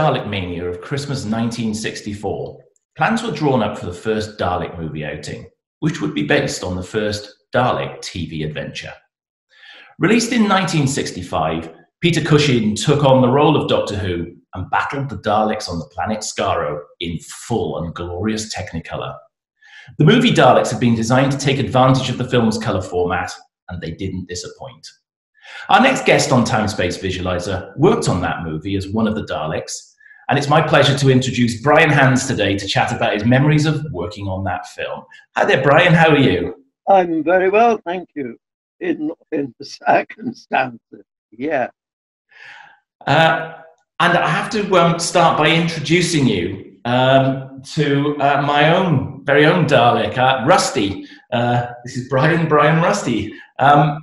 Dalek mania of Christmas 1964, plans were drawn up for the first Dalek movie outing, which would be based on the first Dalek TV adventure. Released in 1965, Peter Cushing took on the role of Doctor Who and battled the Daleks on the planet Skaro in full and glorious Technicolor. The movie Daleks had been designed to take advantage of the film's colour format, and they didn't disappoint. Our next guest on Time Space Visualiser worked on that movie as one of the Daleks, and it's my pleasure to introduce Bryan Hands today to chat about his memories of working on that film. Hi there, Bryan, how are you? I'm very well, thank you. In, in the circumstances, yeah. Uh, and I have to um, start by introducing you um, to uh, my own, very own Dalek, uh, Rusty. Uh, this is Bryan, Bryan Rusty. Um,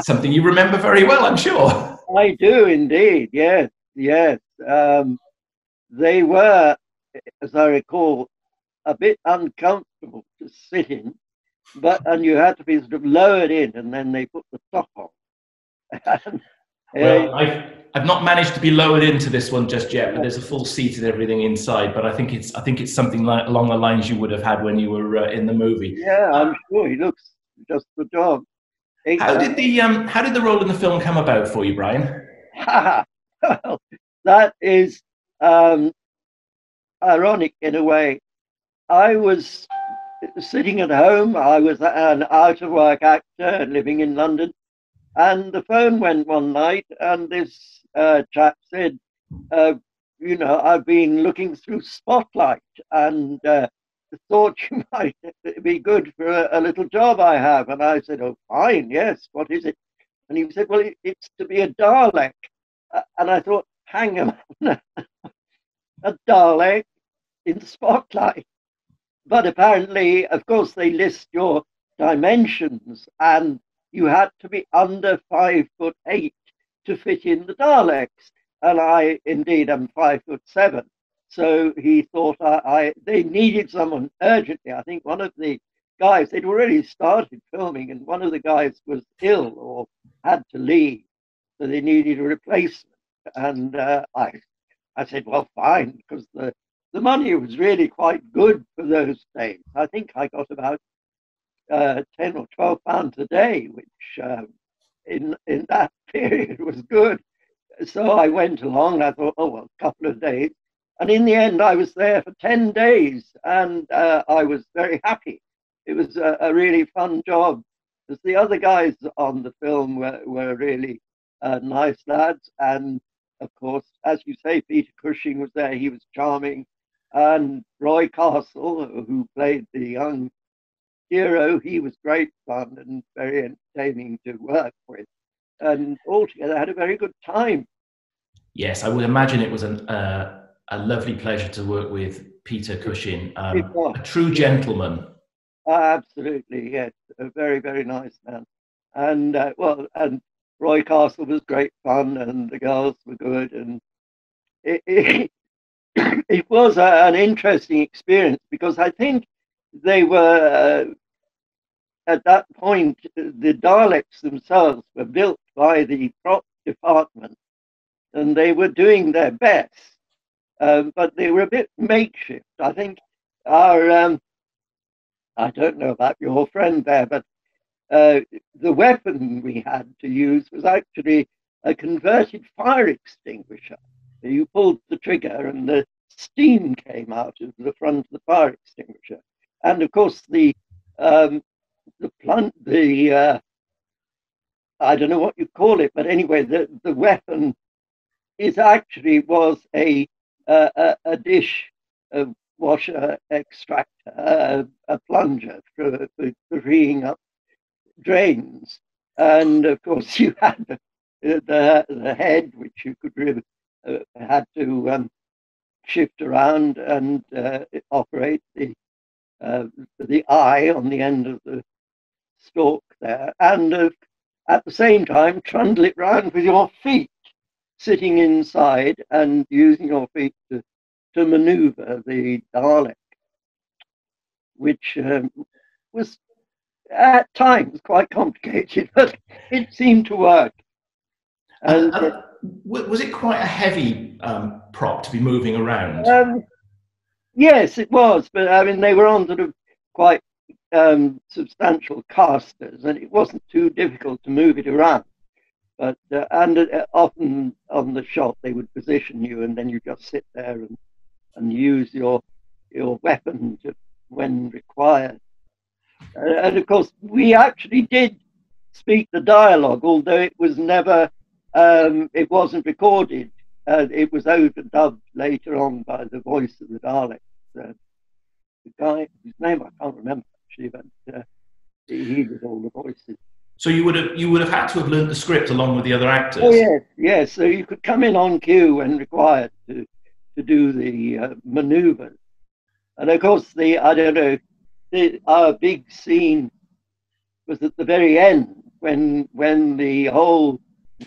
something you remember very well, I'm sure. I do indeed, yes, yes. Um, they were, as I recall, a bit uncomfortable to sit in, but and you had to be sort of lowered in, and then they put the top on. well, I've I've not managed to be lowered into this one just yet, but there's a full seat and everything inside. But I think it's I think it's something like, along the lines you would have had when you were uh, in the movie. Yeah, I'm sure he looks just the job. How did the um how did the role in the film come about for you, Bryan? well, that is um, ironic in a way. I was sitting at home. I was an out of work actor living in London, and the phone went one night, and this uh, chap said, uh, "You know, I've been looking through Spotlight, and uh, thought you might be good for a, a, little job I have." And I said, "Oh, fine, yes. What is it?" And he said, "Well, it, it's to be a Dalek." Uh, and I thought, "Hang on, a Dalek in the Spotlight." But apparently, of course, they list your dimensions, and you had to be under five foot eight to fit in the Daleks. And I indeed am five foot seven. So he thought I, I, they needed someone urgently. I think one of the guys, they'd already started filming, and one of the guys was ill or had to leave. So they needed a replacement. And uh, I, I said, well, fine, because the, the money was really quite good for those days. I think I got about uh, 10 or 12 pounds a day, which um, in in that period was good. So I went along I thought, oh, well, a couple of days. And in the end, I was there for 10 days and uh, I was very happy. It was a, a, really fun job because the other guys on the film were, were really uh, nice lads. And of course, as you say, Peter Cushing was there. He was charming. And Roy Castle, who played the young hero. He was great fun and very entertaining to work with. And altogether, I had a very good time. Yes, I would imagine it was an, uh, a lovely pleasure to work with Peter Cushing, um, a true gentleman. absolutely, yes, a very, very nice man. And uh, well, and Roy Castle was great fun, and the girls were good, and it, it, it was a, an interesting experience because I think they were uh, at that point, the Daleks themselves were built by the prop department and they were doing their best, um, but they were a bit makeshift. I think our, um, I don't know about your friend there, but uh, the weapon we had to use was actually a converted fire extinguisher. You pulled the trigger and the steam came out of the front of the fire extinguisher. And of course, the um, the plant, the uh, I don't know what you call it, but anyway, the, the weapon is actually was a a, a dish a washer extractor, uh, a plunger for, for, for freeing up drains, and of course you had the the, head which you could really uh, had to um, shift around and uh, operate the uh, the eye on the end of the stalk there, and uh, at the same time trundle it round with your feet, sitting inside and using your feet to, to maneuver the Dalek, which um, was at times quite complicated, but it seemed to work. And, uh, was it quite a heavy um, prop to be moving around? Um, yes, it was, but I mean they were on sort of quite um, substantial casters, and it wasn't too difficult to move it around. But uh, and uh, often on the shot they would position you, and then you just sit there and and use your your weapon to, when required. Uh, and of course, we actually did speak the dialogue, although it was never, um, it wasn't recorded. Uh, it was overdubbed later on by the voice of the Daleks. Uh, the guy, whose name I can't remember actually, but uh, he did all the voices. So you would have you would have had to have learned the script along with the other actors. Oh yes, yes. So you could come in on cue when required to to do the uh, manoeuvres, and of course the I don't know the, our big scene was at the very end when when the whole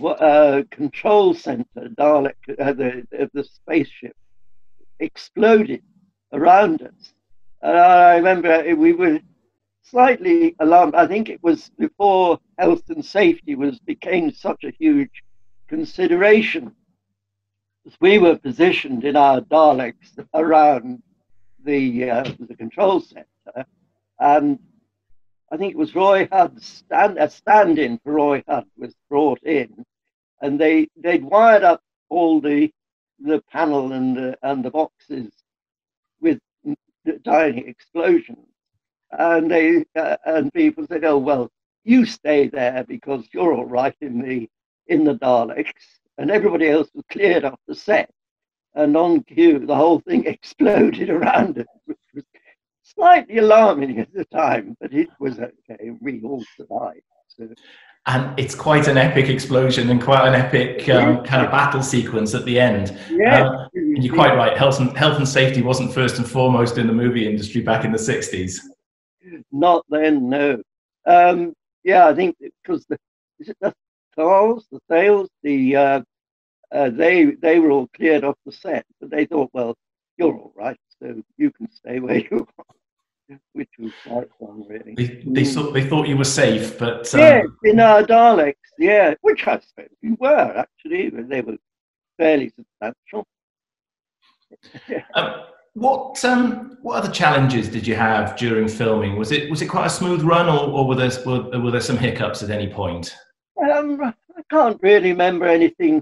uh, control center Dalek uh, the the spaceship exploded around us. And I remember we were slightly alarmed. I think it was before health and safety was became such a huge consideration. We were positioned in our Daleks around the uh, the control center, and I think it was Roy Hudd, stand, a stand-in for Roy Hudd was brought in, and they they'd wired up all the the panel and the, and the boxes with tiny explosions, and they uh, and people said, "Oh well, you stay there because you're all right in the in the Daleks," and everybody else was cleared off the set. And on cue, the whole thing exploded around us, slightly alarming at the time, but it was okay. We all survived. So. And it's quite an epic explosion and quite an epic um, kind of battle sequence at the end. Yeah, um, and you're quite right. Health and, health and safety wasn't first and foremost in the movie industry back in the 60s. Not then, no. Um, yeah, I think because the, the Thals, the Thales, the uh, uh, they they were all cleared off the set, but they thought, well, you're all right, so you can stay where you are which was quite fun, really. They, they, mm. thought, they thought you were safe, but. Um... Yeah, in our Daleks, yeah, which I suppose we were actually, they were fairly substantial. um, what um, what other challenges did you have during filming? Was it was it quite a smooth run, or, or were there were, were there some hiccups at any point? Um, I can't really remember anything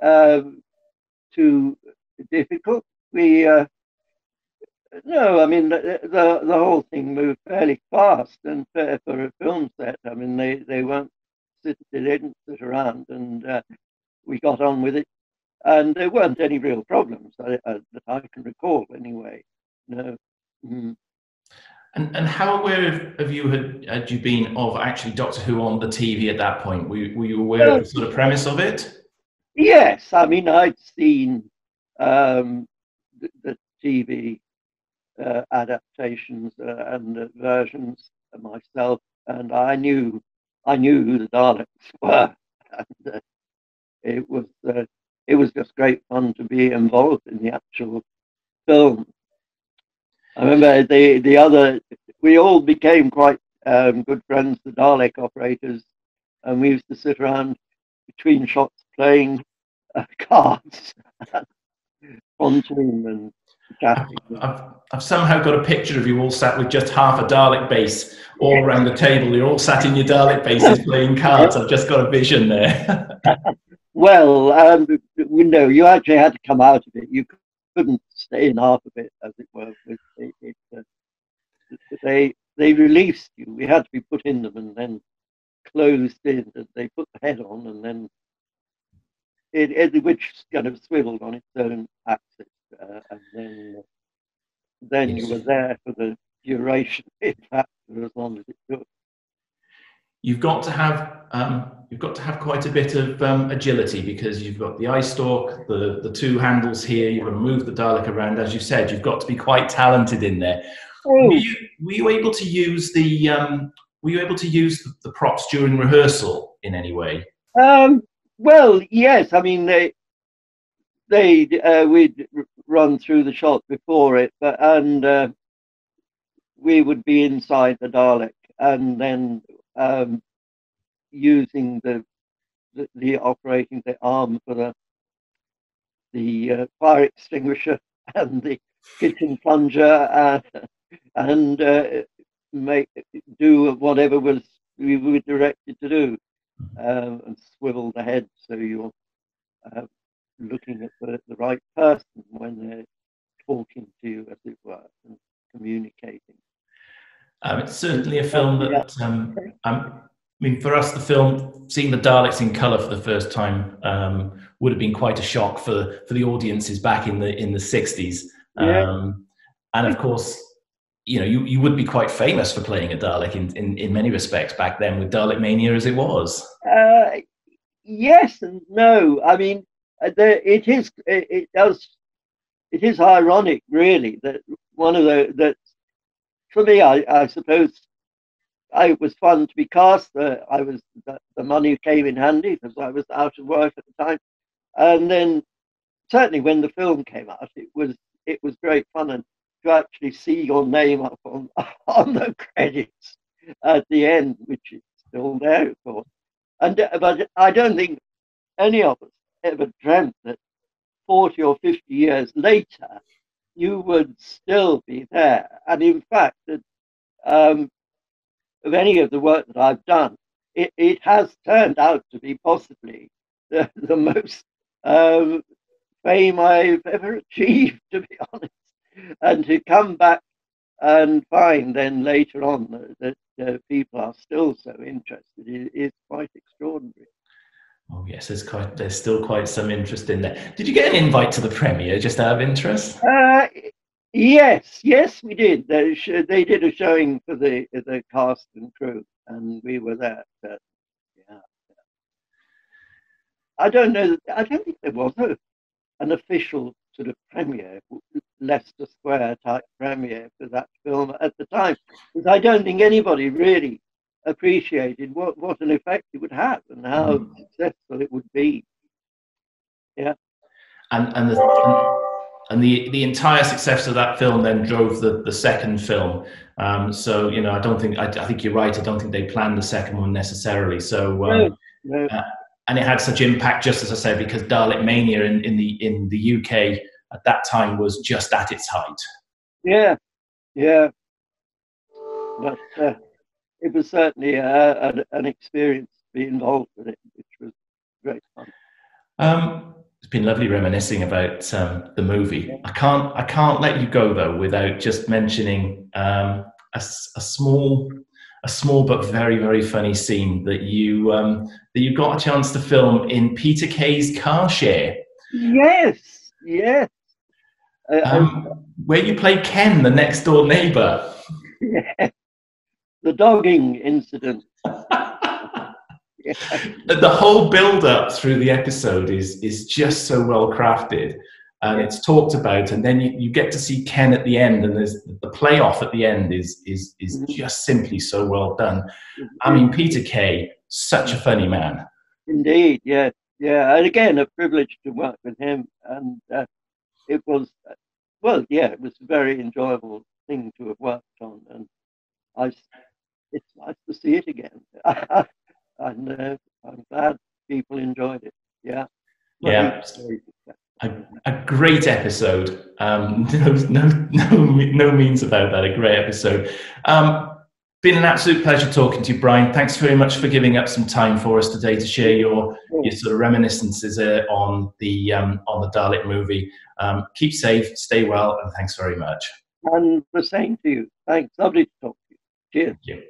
um, too difficult. We uh, no, I mean the, the, the whole thing moved fairly fast, and for, for a film set, I mean they they weren't sit, they didn't sit around, and uh, we got on with it, and there weren't any real problems that, uh, that I can recall anyway. No. Mm. And and how aware of, you had, had you been of actually Doctor Who on the TV at that point? Were, were you aware of the sort of premise of it? Yes, I mean I'd seen um, the, the TV uh, adaptations uh, and versions myself, and I knew I knew who the Daleks were, and uh, it was uh, it was just great fun to be involved in the actual film. I remember the the other we all became quite um, good friends, the Dalek operators, and we used to sit around between shots playing uh, cards, pontoon and I've, I've, somehow got a picture of you all sat with just half a Dalek base all around the table. You're all sat in your Dalek bases playing cards. I've just got a vision there. well, um, no, you actually had to come out of it. You couldn't stay in half of it, as it were. It, it, uh, they they released you. We had to be put in them and then closed in. And They put the head on and then it, it which kind of swiveled on its own axis uh, and then then yes. you were there for the duration, in fact, for as long as it took. You've got to have um, you've got to have quite a bit of um, agility because you've got the eye stalk, the the two handles here. You've got to move the Dalek around, as you said. You've got to be quite talented in there. Oh. Were, you, were you able to use the um, Were you able to use the, the props during rehearsal in any way? Um, well, yes. I mean, they they uh, we'd run through the shot before it, but and uh, we would be inside the Dalek and then um, using the the, the operating the arm for the the uh, fire extinguisher and the kitchen plunger and, and uh, make do whatever was we were directed to do um, and swivel the head so you're uh, looking at the, the right person when they're talking to you, as it were, and communicating. Um, it's certainly a film that, um, um, I mean, for us, the film, seeing the Daleks in colour for the first time um, would have been quite a shock for, for the audiences back in the in the 60s. Yeah. Um, and of course, you know, you, you would be quite famous for playing a Dalek in, in, in many respects back then with Dalek Mania as it was. Uh, yes and no. I mean, it is. It, it, does. It is ironic, really, that one of the that for me, I, I suppose, I, was fun to be cast. Uh, I was the, the money came in handy because I was out of work at the time, and then certainly when the film came out, it was it was great fun and to actually see your name up on on the credits at the end, which is still there, of course. And uh, but I don't think any of us ever dreamt that 40 or 50 years later you would still be there. And in fact, that um, of any of the work that I've done, it, it has turned out to be possibly the, the most um, fame I've ever achieved, to be honest. And to come back and find then later on that, that uh, people are still so interested is, is quite extraordinary. Oh yes, there's quite there's still quite some interest in there. Did you get an invite to the premiere just out of interest? Uh, yes, yes, we did. They, sh- they did a showing for the the cast and crew, and we were there. But, yeah, I don't know. I don't think there was a, an official sort of premiere, Leicester Square type premiere for that film at the time, because I don't think anybody really appreciated what, what an effect it would have and how mm. successful it would be. Yeah. And and the and the the entire success of that film then drove the the second film. Um, so you know, I don't think I, I, think you're right. I don't think they planned the second one necessarily. So. Um, no, no. Uh, and it had such impact, just as I said, because Dalek Mania in, in the in the UK at that time was just at its height. Yeah, yeah. But uh, it was certainly a, a, an experience to be involved with it, which was great fun. Um, it's been lovely reminiscing about um, the movie. Yeah. I can't I can't let you go though without just mentioning um, a, a, small a small but very very funny scene that you um, that you got a chance to film in Peter Kay's car share. Yes, yes. Uh, um, where you play Ken, the next door neighbor. Yeah the dogging incident. The whole build up through the episode is is just so well crafted and it's talked about and then you, you get to see Ken at the end and there's the playoff at the end is is is mm-hmm. just simply so well done. I mean Peter Kay, such a funny man. Indeed, yeah. Yeah, and again a privilege to work with him and uh, it was well, yeah, it was a very enjoyable thing to have worked on and I it's nice to see it again. and uh, I'm glad people enjoyed it. Yeah. Yeah. A, a, great episode. Um, no, no, no, no means about that. A great episode. Um, been an absolute pleasure talking to you, Bryan. Thanks very much for giving up some time for us today to share your your sort of reminiscences uh, on the um, on the Dalek movie. Um, keep safe, stay well, and thanks very much. And the same to you. Thanks. Lovely to talk to you. Cheers.